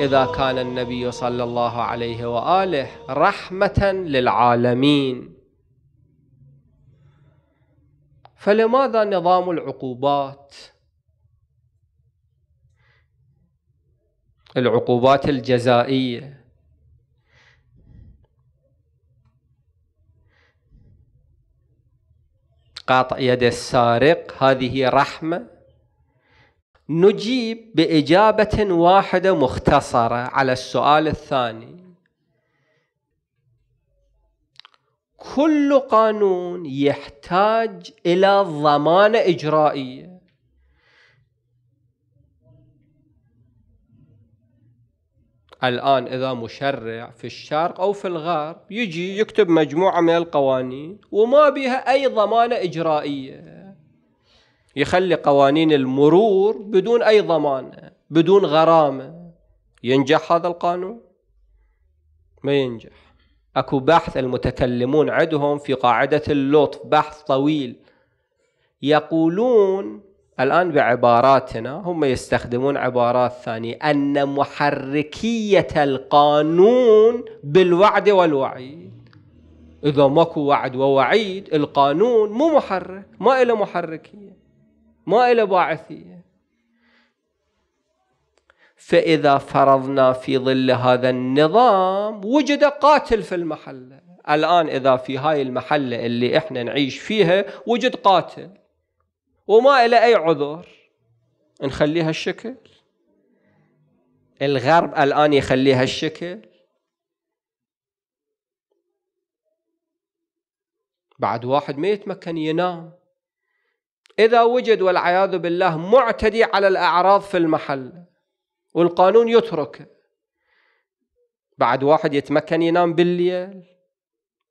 إذا كان النبي صلى الله عليه وآله رحمة للعالمين. فلماذا نظام العقوبات؟ العقوبات الجزائية. قاطع يد السارق هذه رحمة. نجيب بإجابة واحدة مختصرة على السؤال الثاني. كل قانون يحتاج إلى ضمانه اجرائيه الآن إذا مشرع في الشرق أو في الغرب يجي يكتب مجموعة من القوانين وما بها أي ضمانة إجرائية يخلي قوانين المرور بدون أي ضمانة بدون غرامة. ينجح هذا القانون؟ ما ينجح. أكو بحث المتكلمون عندهم في قاعدة اللطف بحث طويل. يقولون الآن بعباراتنا هم يستخدمون عبارات ثانية أن محركية القانون بالوعد والوعيد. إذا ماكو وعد ووعيد القانون مو محرك ما إله محركية. ما إله باعثية. فإذا فرضنا في ظل هذا النظام وجد قاتل في المحلة. الآن إذا في هاي المحلة اللي إحنا نعيش فيها وجد قاتل. وما إلى أي عذر. نخليها الشكل. الغرب الآن يخليها الشكل. بعد واحد ما يتمكن ينام. إذا وجد والعياذ بالله معتدي على الأعراض في المحل والقانون يتركه بعد واحد يتمكن ينام بالليل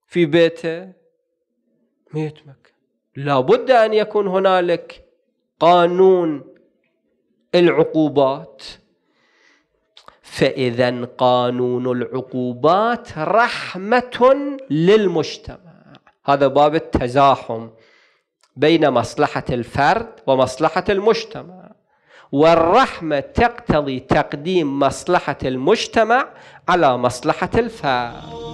في بيته ما يتمكن. لابد أن يكون هنالك قانون العقوبات. فإذا قانون العقوبات رحمة للمجتمع. هذا باب التزاحم. بين مصلحة الفرد ومصلحة المجتمع. والرحمة تقتضي تقديم مصلحة المجتمع على مصلحة الفرد.